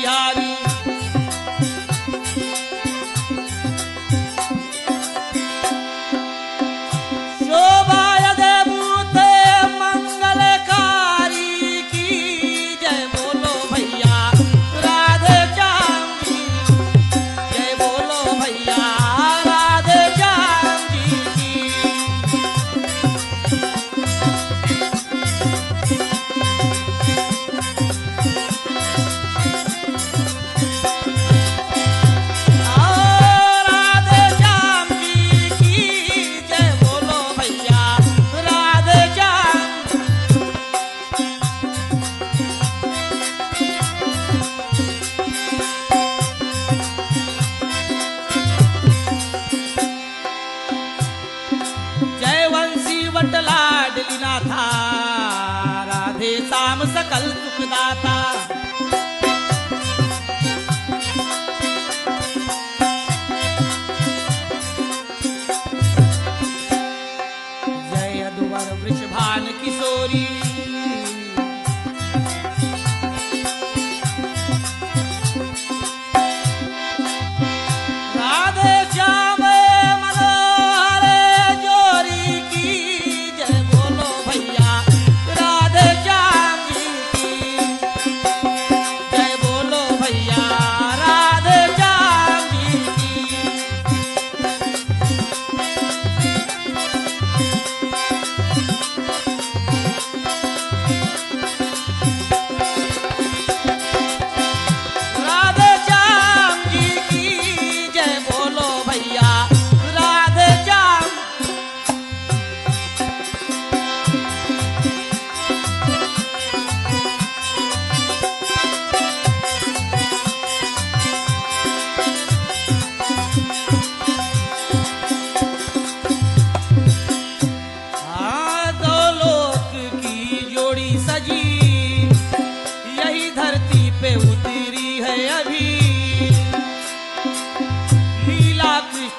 यार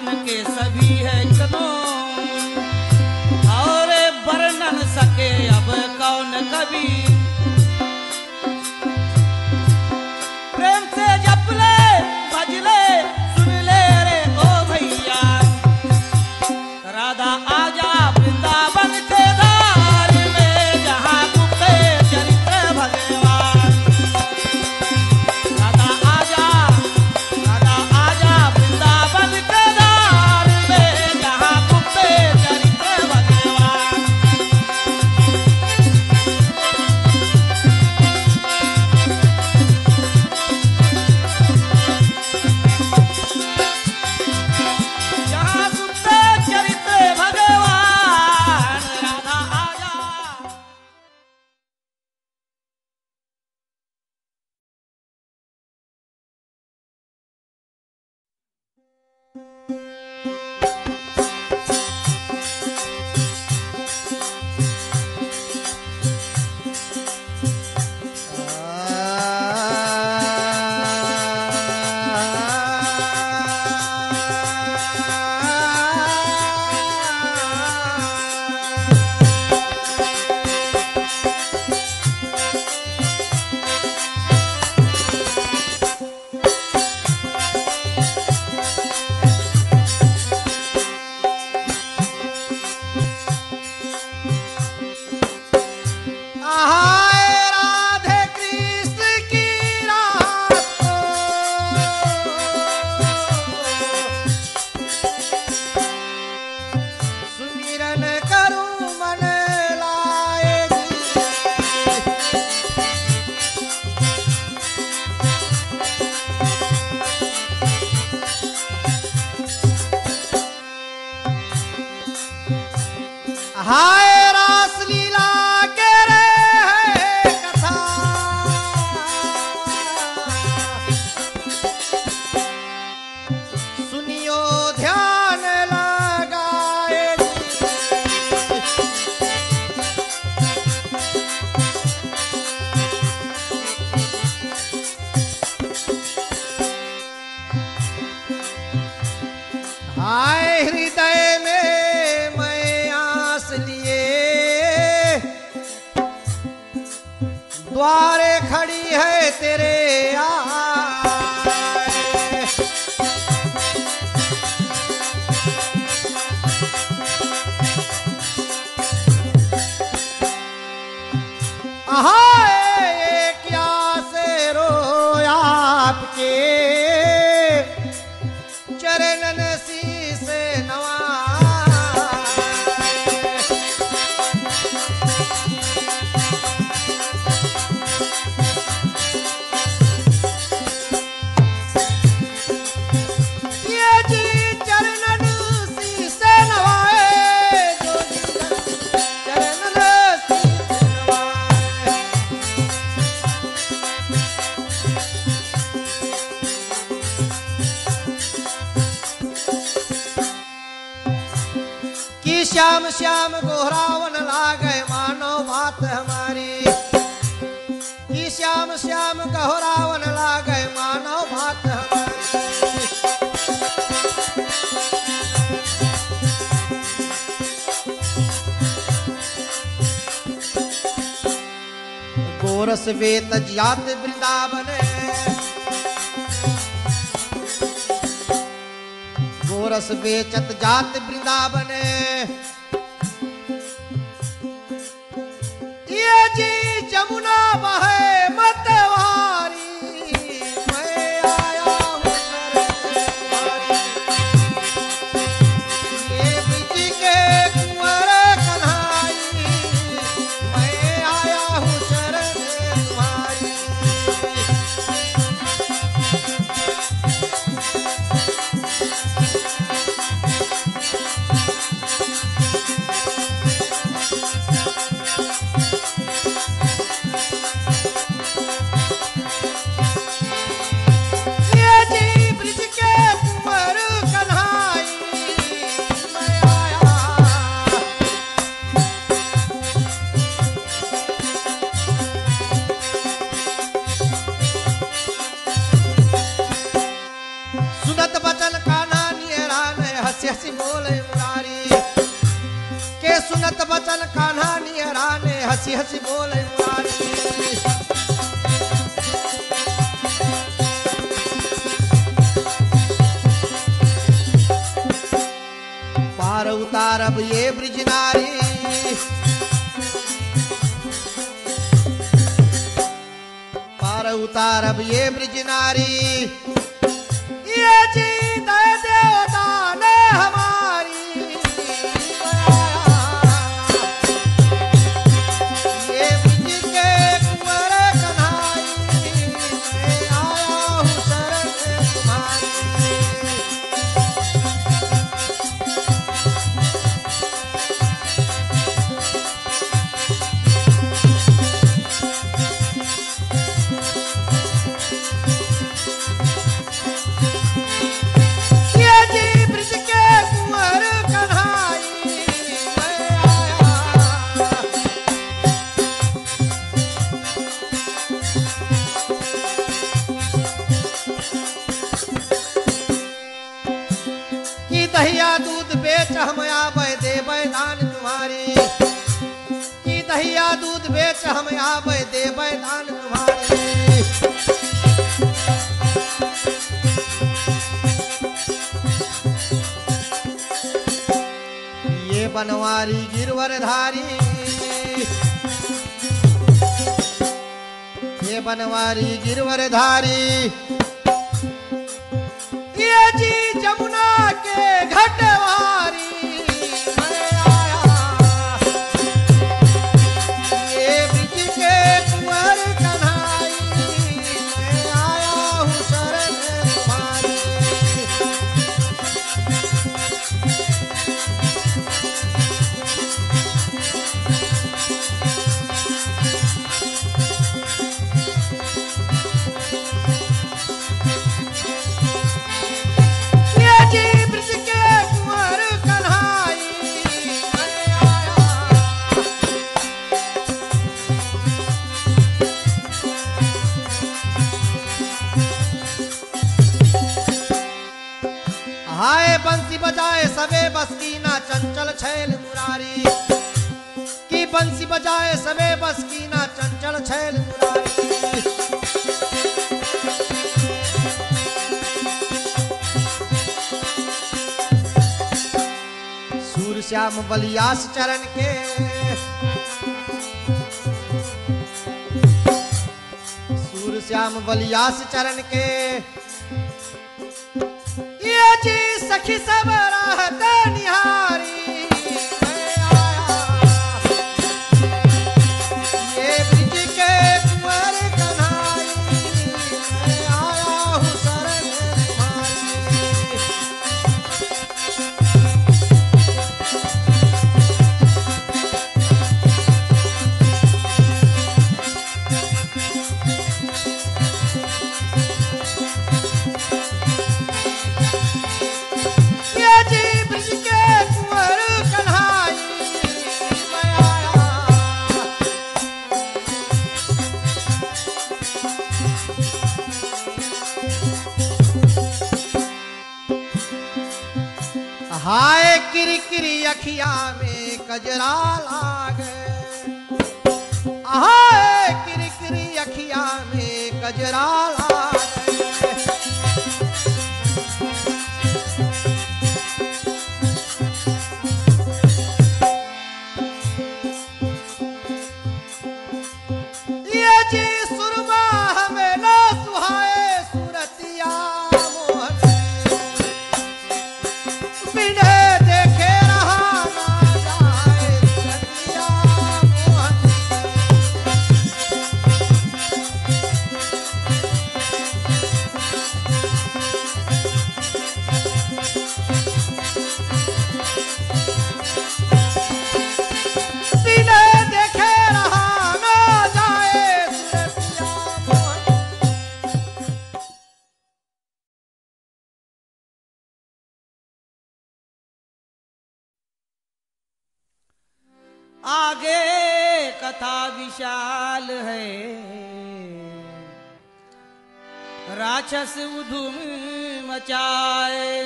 के सभी है द्वैत जात वृंदावन गोरस बेचत जात वृंदावन ये जी जमुना बह हँसी हँसी बोले पार उतारब ये ब्रिज नारी। पार उतार अब ये ब्रिज नारी। सूर बलियास चरण के। सूर श्याम बलियास चरण के। ये जी सखी सब में आगे कथा विशाल है। राक्षस उधुम मचाए।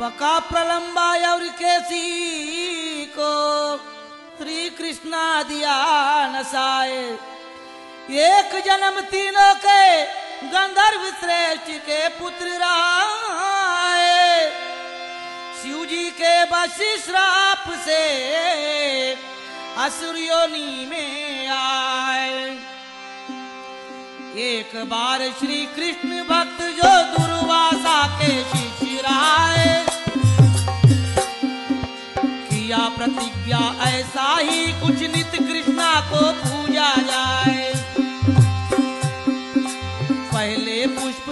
बका प्रलंबा और केसी को श्री कृष्णा दिया नसाए। एक जन्म तीनों के गंधर्व श्रेष्ठ के पुत्र राय शिव जी के बसी श्राप से असुर योनि में आए। एक बार श्री कृष्ण भक्त जो दुर्वासा के राय किया प्रतिज्ञा, ऐसा ही कुछ नित कृष्णा को पूजा जाए।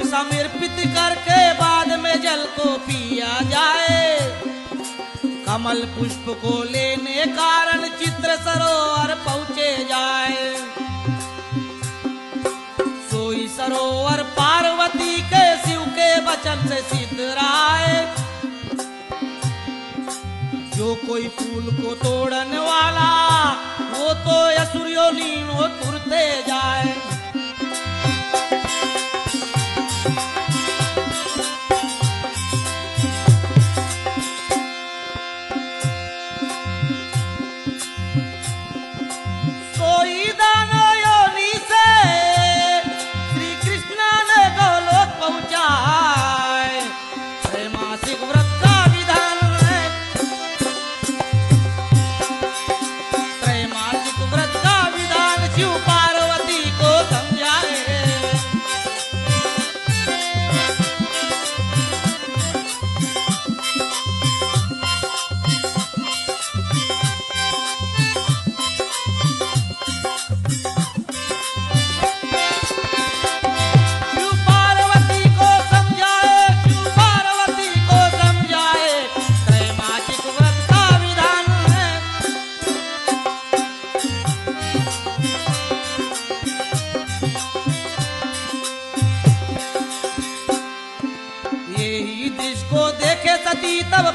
समर्पित करके बाद में जल को पिया जाए। कमल पुष्प को लेने कारण चित्र सरोवर पहुँचे जाए। सोई सरोवर पार्वती के शिव के वचन से सिद्ध राय। जो कोई फूल को तोड़ने वाला, वो तो यसुर्योनी वो तुरते जाए।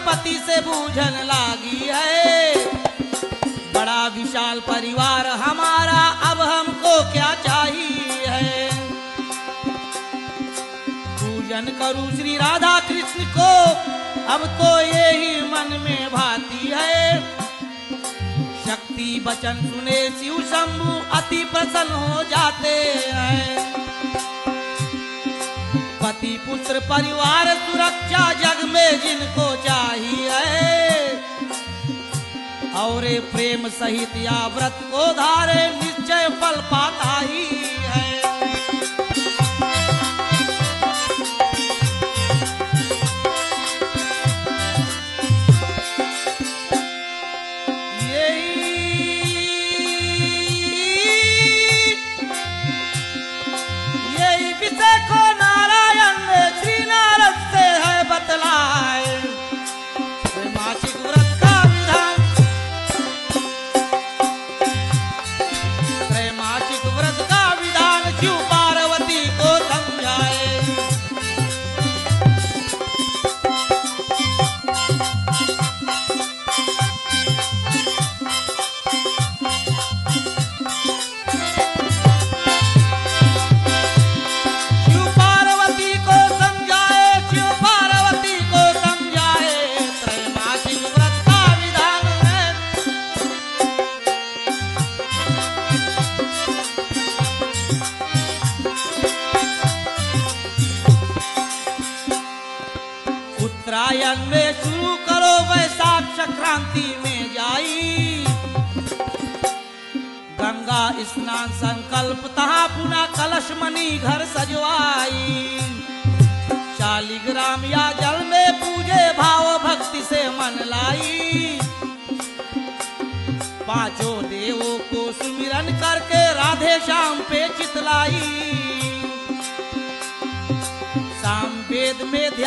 पति से बूझन लागी है। बड़ा विशाल परिवार हमारा, अब हमको क्या चाहिए है? पूजन करूँ श्री राधा कृष्ण को, अब तो यही मन में भाती है। शक्ति बचन सुने शिव शंभु, अति प्रसन्न हो जाते हैं। पति पुत्र परिवार सुरक्षा जग में जिनको चाहिए। और प्रेम सहित या व्रत को धारे, निश्चय फल पाता ही।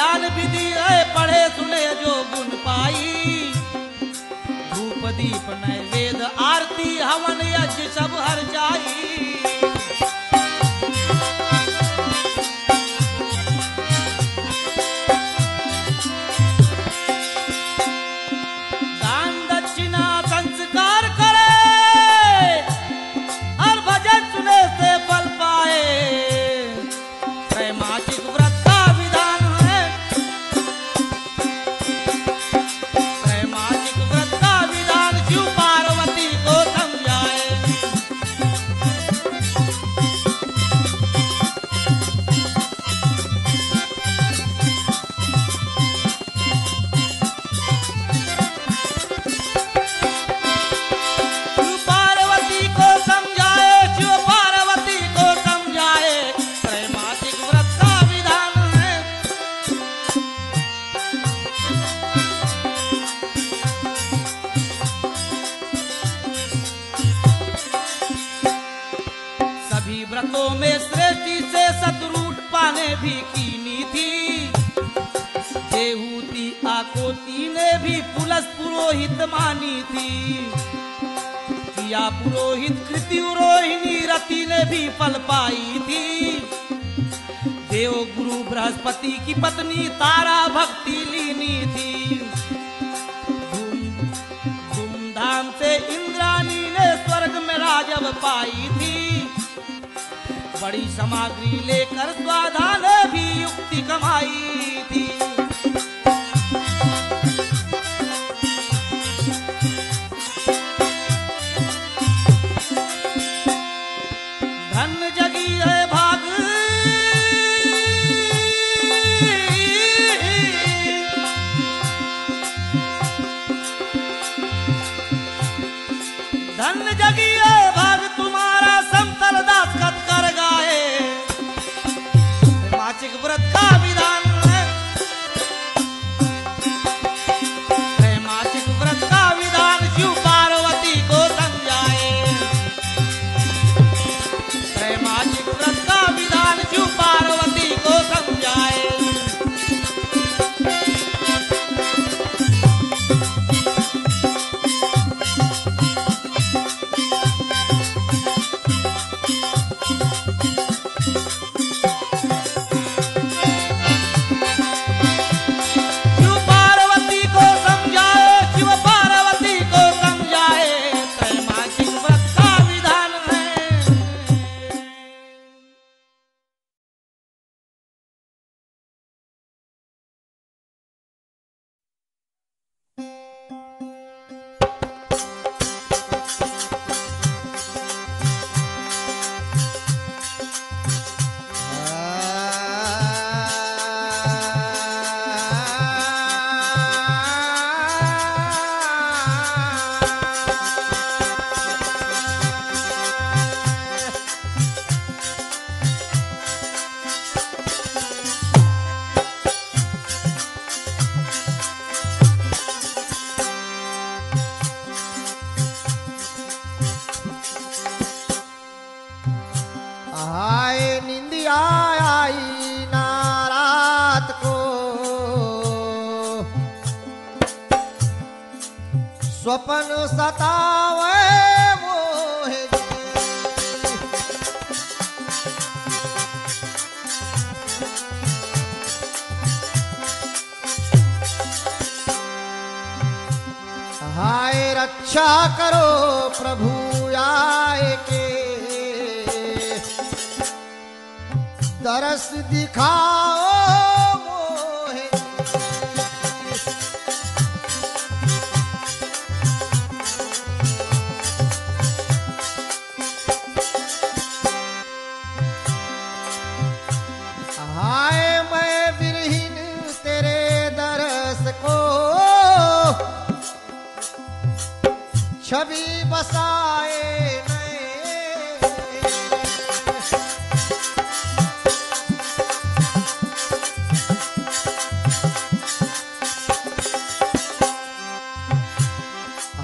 ज्ञान विधि है, पढ़े सुने जो गुण पाई। धूप दीप नैवेद, आरती, हवन, यज्ञ सब हर जाई।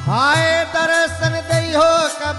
हाय दर्शन दइहो कब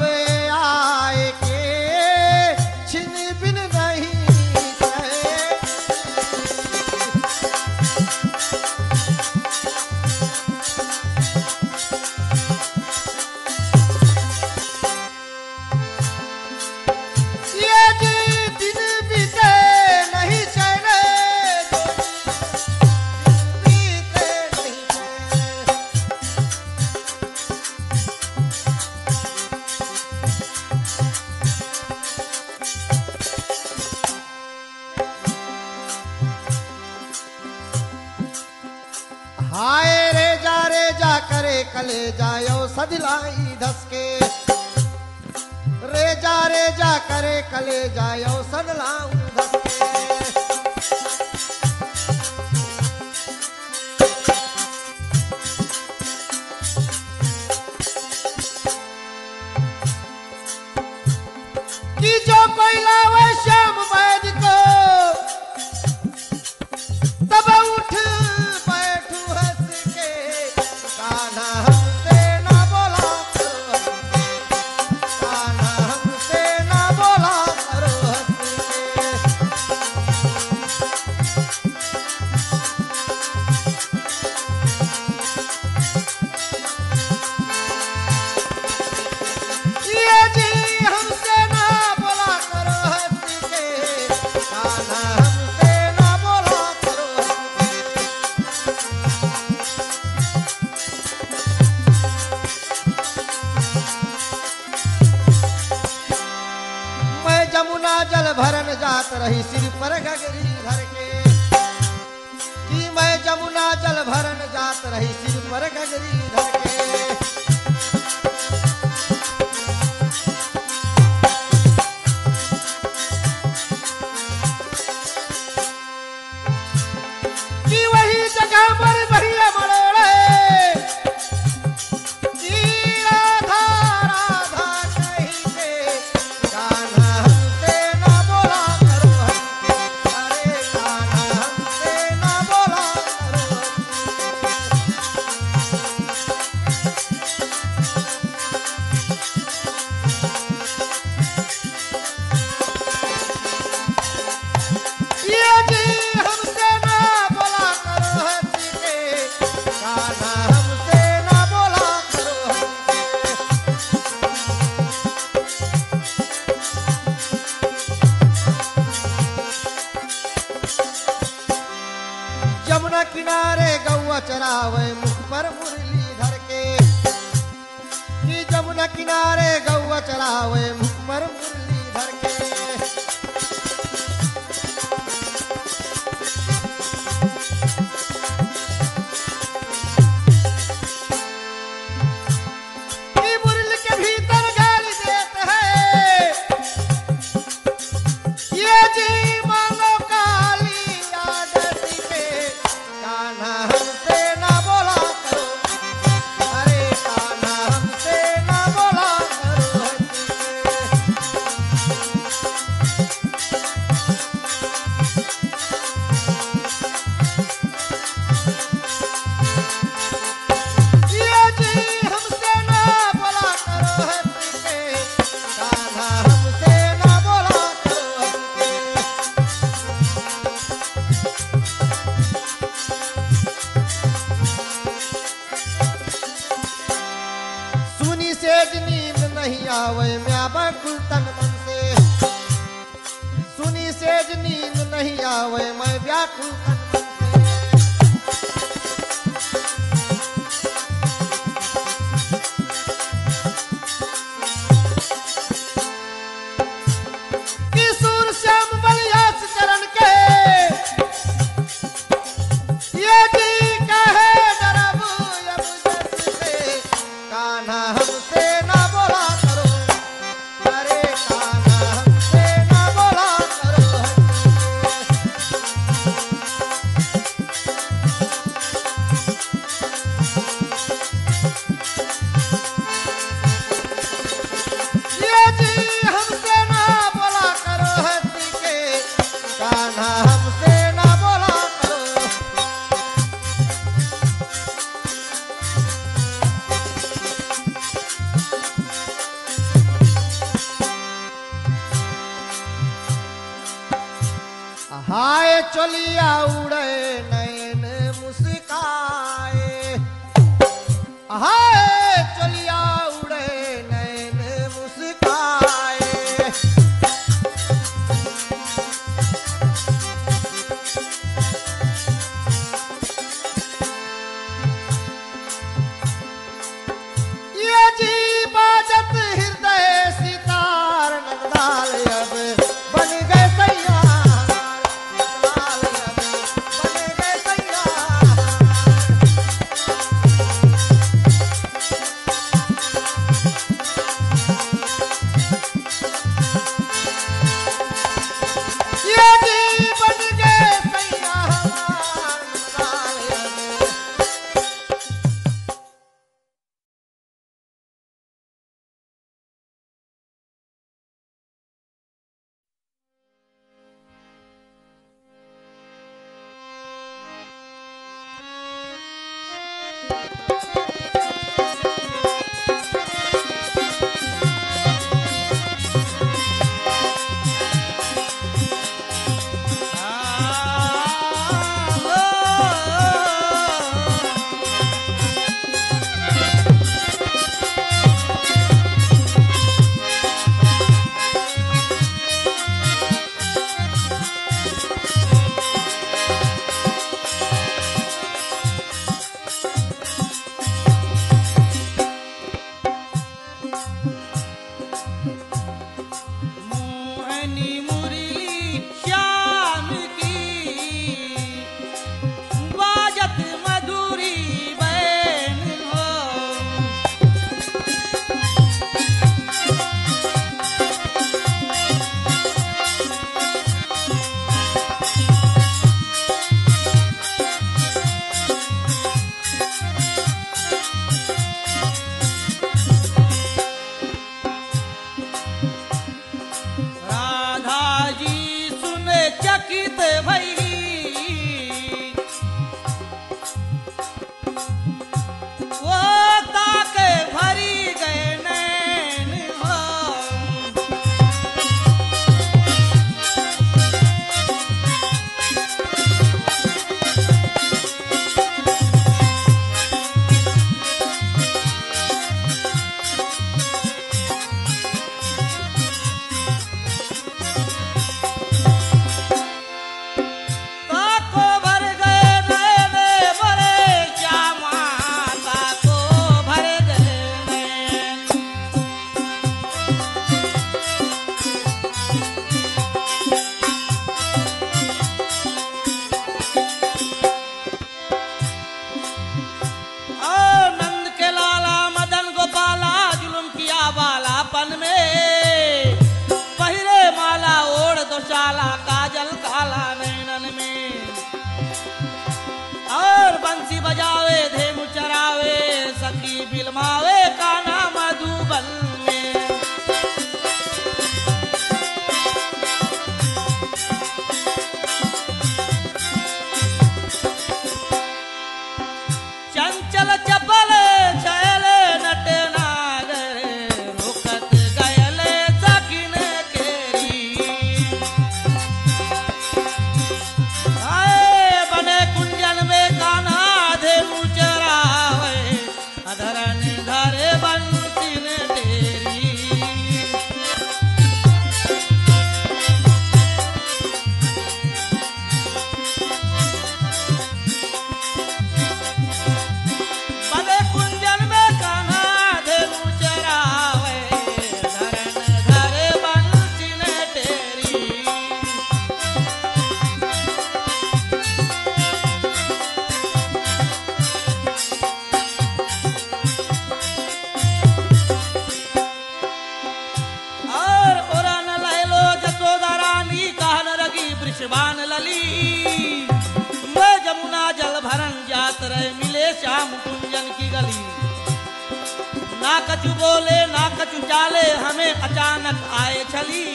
ना कछु बोले, ना कछु चाले, हमें अचानक आए छली।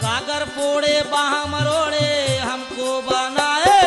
सागर फोड़े, बाह मरोड़े, हमको बनाए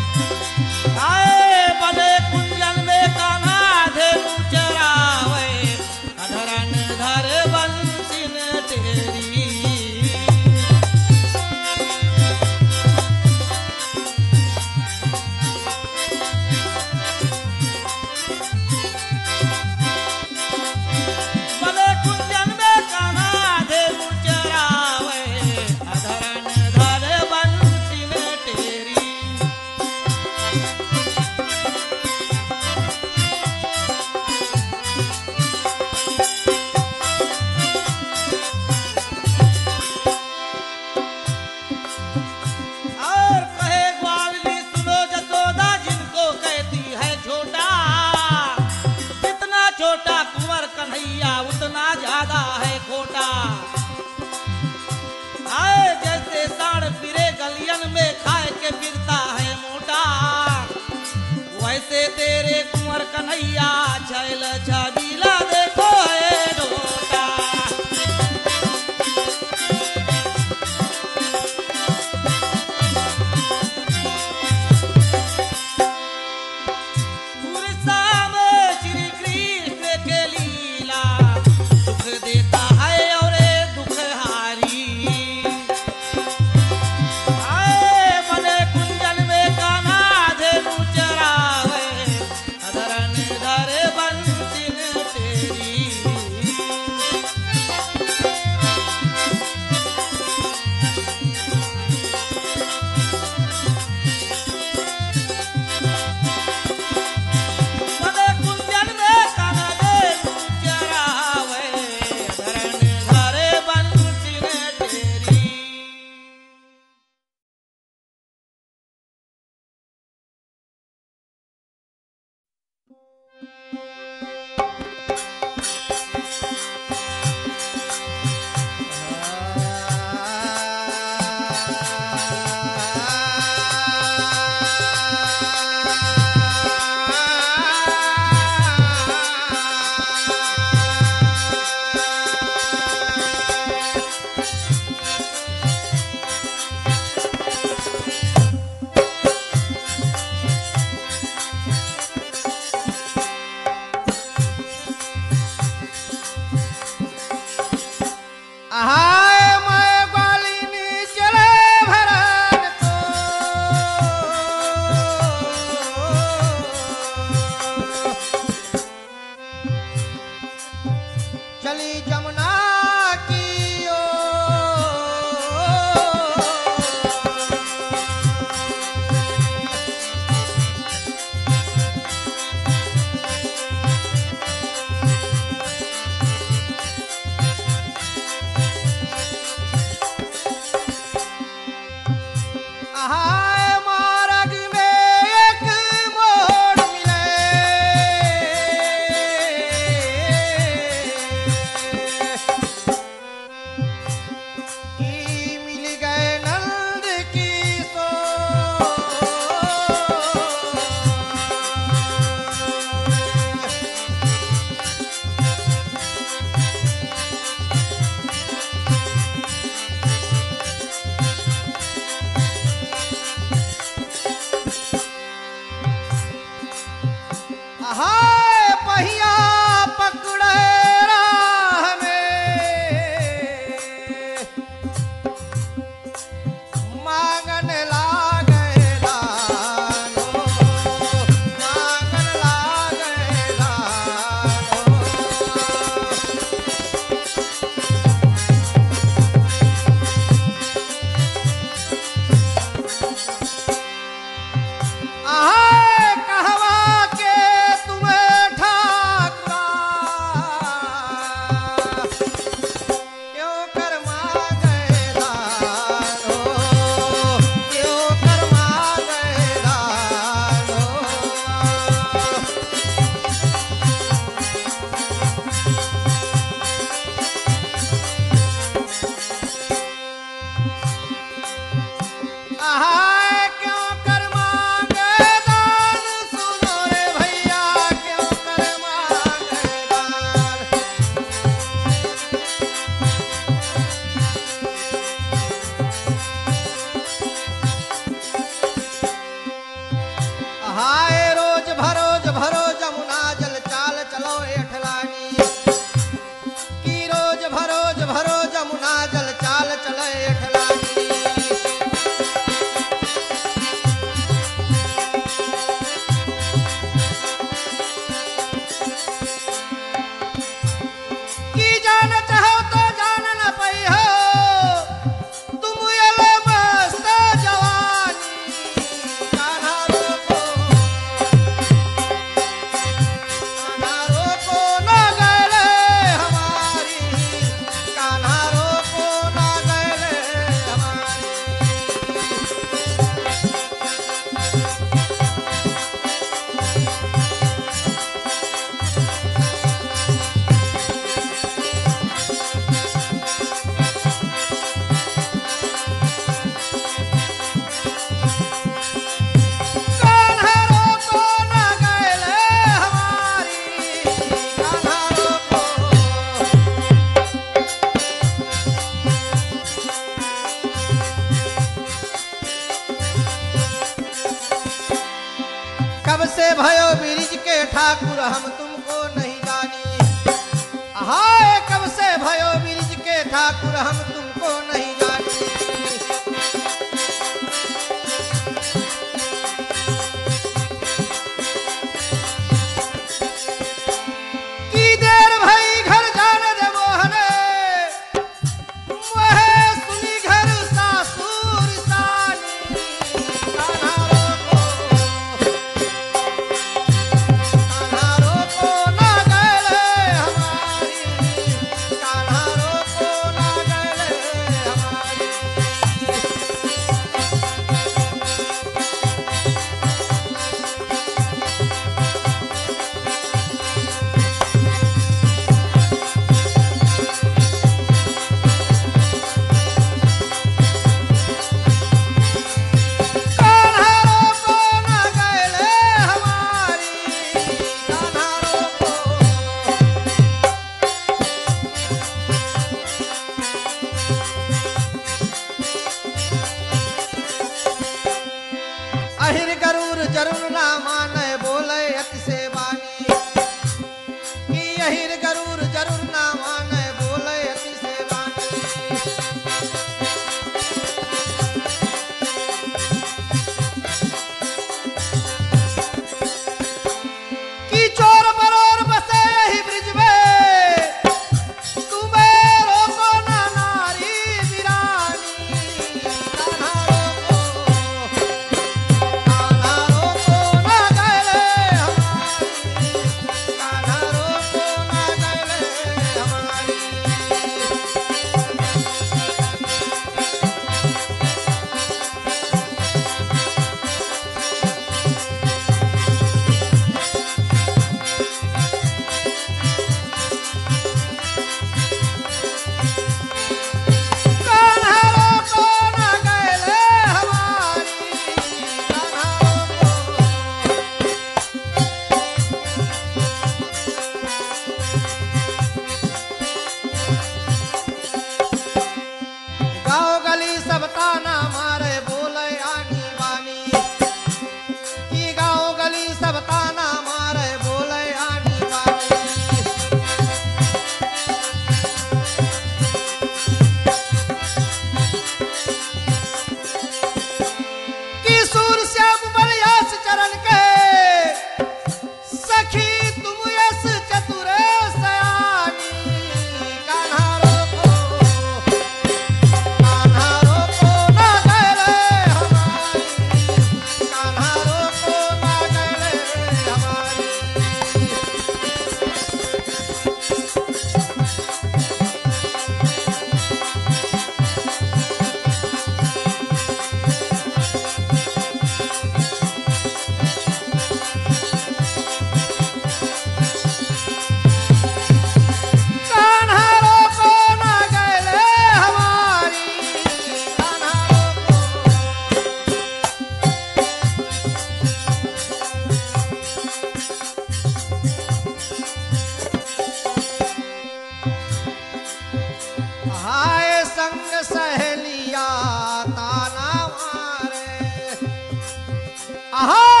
Aha!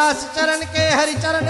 बलिया चरण के हरि चरणन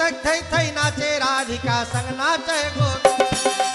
थक थई थई नाचे राधिका संग नाचे गोविंद